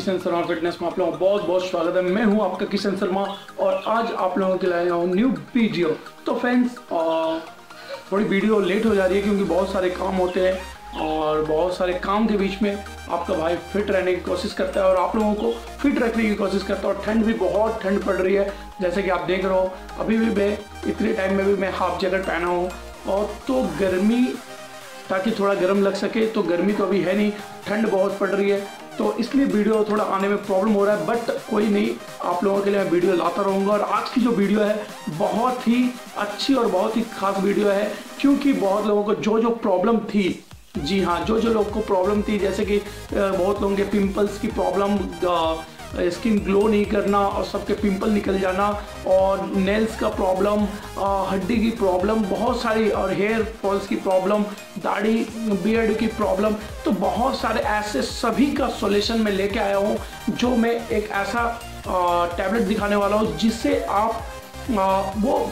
Kishan Sharma fitness में आप लोगों का बहुत बहुत स्वागत है। मैं हूँ आपका किशन शर्मा और आज आप लोगों के लाया हूँ न्यू वीडियो तो फ्रेंड्स थोड़ी वीडियो लेट हो जा रही है क्योंकि बहुत सारे काम होते हैं और बहुत सारे काम के बीच में आपका भाई फिट रहने की कोशिश करता है और आप लोगों को फिट रखने की कोशिश करता है और ठंड भी बहुत ठंड पड़ रही है। जैसे कि आप देख रहे हो, अभी भी मैं, इतने टाइम में भी मैं हाफ़ जैकेट पहना हूँ और तो गर्मी, ताकि थोड़ा गर्म लग सके तो गर्मी तो अभी है नहीं, ठंड बहुत पड़ रही है। तो इसलिए वीडियो थोड़ा आने में प्रॉब्लम हो रहा है बट कोई नहीं, आप लोगों के लिए मैं वीडियो लाता रहूँगा। और आज की जो वीडियो है, बहुत ही अच्छी और बहुत ही खास वीडियो है, क्योंकि बहुत लोगों को जो जो प्रॉब्लम थी, जी हाँ जो जो लोग को प्रॉब्लम थी, जैसे कि बहुत लोगों के पिंपल्स की प्रॉब्लम स्किन ग्लो नहीं करना और सबके पिंपल निकल जाना और नेल्स का प्रॉब्लम हड्डी की प्रॉब्लम बहुत सारी और हेयर फॉल्स की प्रॉब्लम दाढ़ी बियर्ड की प्रॉब्लम तो बहुत सारे ऐसे सभी का सॉल्यूशन मैं लेके आया हूँ जो मैं एक ऐसा टैबलेट दिखाने वाला हूँ जिससे आप आ, वो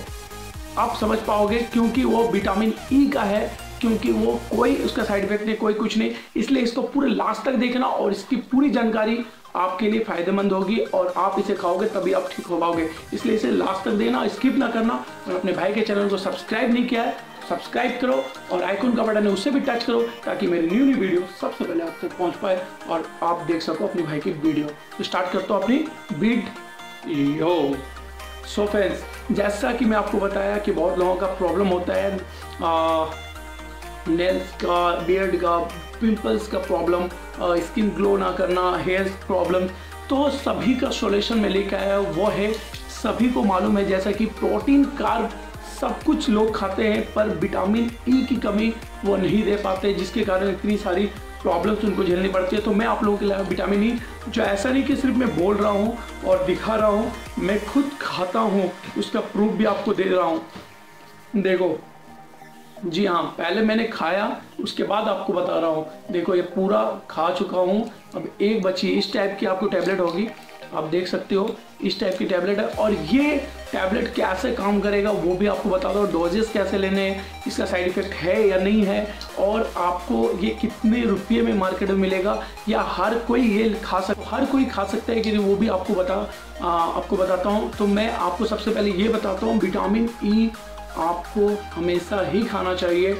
आप समझ पाओगे क्योंकि वो विटामिन ई e का है क्योंकि वो कोई उसका साइड इफ़ेक्ट नहीं कोई कुछ नहीं इसलिए इसको पूरे लास्ट तक देखना और इसकी पूरी जानकारी आपके लिए फ़ायदेमंद होगी और आप इसे खाओगे तभी आप ठीक हो पाओगे। इसलिए इसे लास्ट तक देना स्किप ना करना और अपने भाई के चैनल को सब्सक्राइब नहीं किया है सब्सक्राइब करो और आइकन का बटन है उससे भी टच करो ताकि मेरी न्यू न्यू वीडियो सबसे पहले आप तक पहुँच पाए और आप देख सको अपने भाई की वीडियो तो स्टार्ट करता हूँ अपनी बीट यो सो फ्रेंड्स जैसा कि मैं आपको बताया कि बहुत लोगों का प्रॉब्लम होता है नेल्स का बियर्ड का पिंपल्स का प्रॉब्लम स्किन ग्लो ना करना हेयर प्रॉब्लम तो सभी का सॉल्यूशन में लेकर आया वो है सभी को मालूम है जैसा कि प्रोटीन कार्ब सब कुछ लोग खाते हैं पर विटामिन ई e की कमी वो नहीं दे पाते जिसके कारण इतनी सारी प्रॉब्लम्स उनको झेलनी पड़ती है। तो मैं आप लोगों के लिए विटामिन ई e, जो ऐसा नहीं कि सिर्फ़ मैं बोल रहा हूँ और दिखा रहा हूँ मैं खुद खाता हूँ उसका प्रूफ भी आपको दे रहा हूँ। देखो जी हाँ पहले मैंने खाया उसके बाद आपको बता रहा हूँ। देखो ये पूरा खा चुका हूँ। अब एक बची इस टाइप की आपको टैबलेट होगी। आप देख सकते हो इस टाइप की टैबलेट है। और ये टैबलेट कैसे काम करेगा वो भी आपको बता दो डोजेस कैसे लेने हैं इसका साइड इफ़ेक्ट है या नहीं है और आपको ये कितने रुपये में मार्केट में मिलेगा या हर कोई ये खा सक हर कोई खा सकता है कि वो भी आपको बता आ, आपको बताता हूँ। तो मैं आपको सबसे पहले ये बताता हूँ विटामिन ई आपको हमेशा ही खाना चाहिए।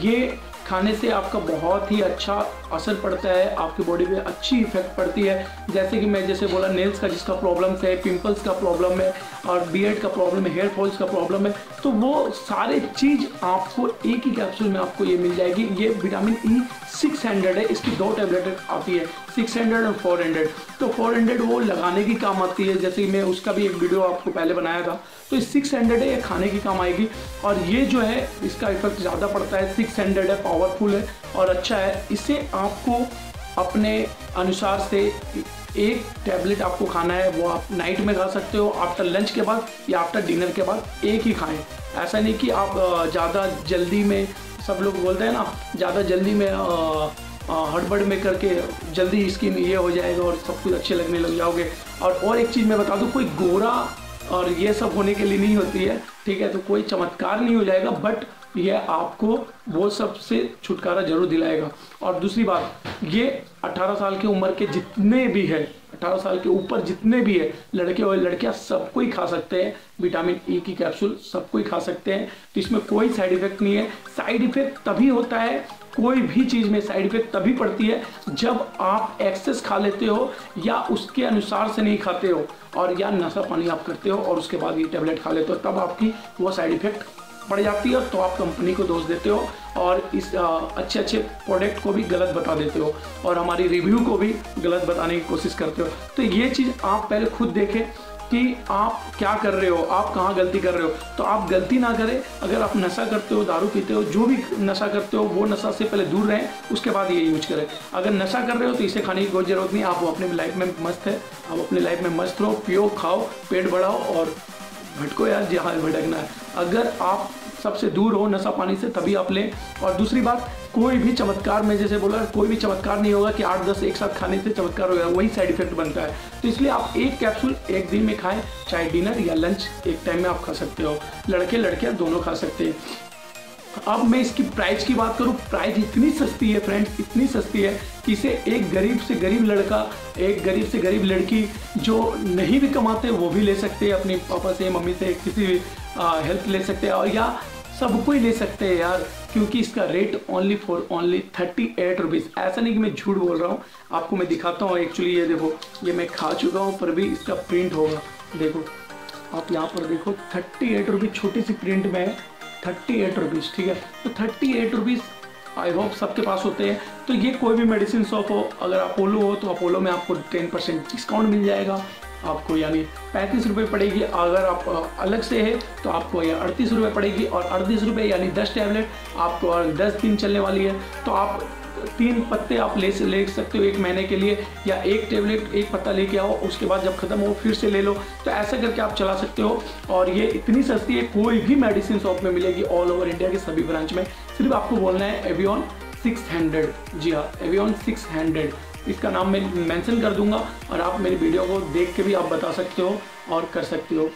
ये खाने से आपका बहुत ही अच्छा असर पड़ता है, आपकी बॉडी पे अच्छी इफ़ेक्ट पड़ती है। जैसे कि मैं जैसे बोला नेल्स का जिसका प्रॉब्लम है पिंपल्स का प्रॉब्लम है, और बियर्ड का प्रॉब्लम है हेयर फॉल्स का प्रॉब्लम है तो वो सारे चीज़ आपको एक ही कैप्सूल में आपको ये मिल जाएगी। ये विटामिन ई सिक्स हंड्रेड है, इसकी दो टेबलेट आती है। सिक्स हंड्रेड और फोर हंड्रेड। तो फोर हंड्रेड वो लगाने की काम आती है, जैसे मैं उसका भी एक वीडियो आपको पहले बनाया था। तो सिक्स हंड्रेड है ये खाने की काम आएगी। और ये जो है, इसका इफ़ेक्ट ज़्यादा पड़ता है। सिक्स हंड्रेड है पावरफुल है और अच्छा है। इसे आपको अपने अनुसार से एक टैबलेट आपको खाना है, वो आप नाइट में खा सकते हो आफ्टर लंच के बाद या आफ्टर डिनर के बाद एक ही खाएँ। ऐसा नहीं कि आप ज़्यादा जल्दी में, सब लोग बोलते हैं ना, ज़्यादा जल्दी में हड़बड़ में करके जल्दी स्किन ये हो जाएगा और सब कुछ अच्छे लगने लग जाओगे। और और एक चीज़ मैं बता दूँ, कोई गोरा और ये सब होने के लिए नहीं होती है, ठीक है? तो कोई चमत्कार नहीं हो जाएगा बट ये आपको वो सबसे छुटकारा ज़रूर दिलाएगा। और दूसरी बात, ये 18 साल की उम्र के जितने भी है 18 साल के ऊपर जितने भी है, लड़के और लड़कियाँ सबको ही खा सकते हैं, विटामिन ई e की कैप्सूल सबको ही खा सकते हैं तो इसमें कोई साइड इफ़ेक्ट नहीं है। साइड इफ़ेक्ट तभी होता है कोई भी चीज़ में साइड इफ़ेक्ट तभी पड़ती है जब आप एक्सेस खा लेते हो या उसके अनुसार से नहीं खाते हो और या नशा पानी आप करते हो और उसके बाद ये टेबलेट खा लेते हो, तब आपकी वो साइड इफ़ेक्ट पड़ जाती है तो आप कंपनी को दोष देते हो और इस अच्छे अच्छे प्रोडक्ट को भी गलत बता देते हो और हमारी रिव्यू को भी गलत बताने की कोशिश करते हो। तो ये चीज़ आप पहले खुद देखें कि आप क्या कर रहे हो? आप कहाँ गलती कर रहे हो? तो आप गलती ना करें। अगर आप नशा करते हो, दारू पीते हो, जो भी नशा करते हो, वो नशा से पहले दूर रहें, उसके बाद ये यूज़ करें। अगर नशा कर रहे हो तो इसे खाने की कोई ज़रूरत नहीं। आप अपने लाइफ में मस्त है। आप अपनी लाइफ में मस्त रहो, पियो, खाओ, पेट बढ़ाओ और भटको यार, जहाँ भटकना है। अगर आप सबसे दूर हो नशा पानी से, तभी आप लें। और दूसरी बात, कोई भी चमत्कार, में जैसे बोला, कोई भी चमत्कार नहीं होगा कि आठ दस एक साथ खाने से चमत्कार होगा, वही साइड इफ़ेक्ट बनता है। तो इसलिए आप एक कैप्सूल एक दिन में खाएँ, चाहे डिनर या लंच एक टाइम में आप खा सकते हो। लड़के लड़कियाँ दोनों खा सकते हैं। अब मैं इसकी प्राइस की बात करूँ प्राइस इतनी सस्ती है फ्रेंड्स इतनी सस्ती है कि इसे एक गरीब से गरीब लड़का, एक गरीब से गरीब लड़की जो नहीं भी कमाते, वो भी ले सकते हैं, अपने पापा से, मम्मी से, किसी भी हेल्प ले सकते हैं। और या सब कोई ले सकते हैं यार, क्योंकि इसका rate only for only thirty eight rupees ऐसा नहीं कि मैं झूठ बोल रहा हूँ। आपको मैं दिखाता हूँ एक्चुअली ये देखो, ये मैं खा चुका हूँ, पर भी इसका प्रिंट होगा। देखो, आप यहाँ पर देखो थर्टी एट रुपीज़ छोटी सी प्रिंट में है। थर्टी एट रुपीज़ ठीक है? तो thirty eight rupees I hope सबके पास होते हैं। तो ये कोई भी मेडिसिन शॉप हो, अगर अपोलो हो तो अपोलो में आपको टेन परसेंट डिस्काउंट मिल जाएगा। आपको यानी पैंतीस रुपये पड़ेगी। अगर आप अलग से है तो आपको ये अड़तीस रुपये पड़ेगी और अड़तीस रुपये यानी दस टैबलेट आपको और दस दिन चलने वाली है। तो आप तीन पत्ते आप ले ले सकते हो एक महीने के लिए या एक टेबलेट, एक पत्ता लेके आओ, उसके बाद जब खत्म हो, फिर से ले लो। तो ऐसा करके आप चला सकते हो और ये इतनी सस्ती है, कोई भी मेडिसिन शॉप में मिलेगी ऑल ओवर इंडिया के सभी ब्रांच में। सिर्फ़ आपको बोलना है एवियन सिक्स हंड्रेड। जी हाँ एवियन सिक्स हंड्रेड। इसका नाम मैं मेंशन कर दूँगा और आप मेरी वीडियो को देख के भी आप बता सकते हो और कर सकते हो।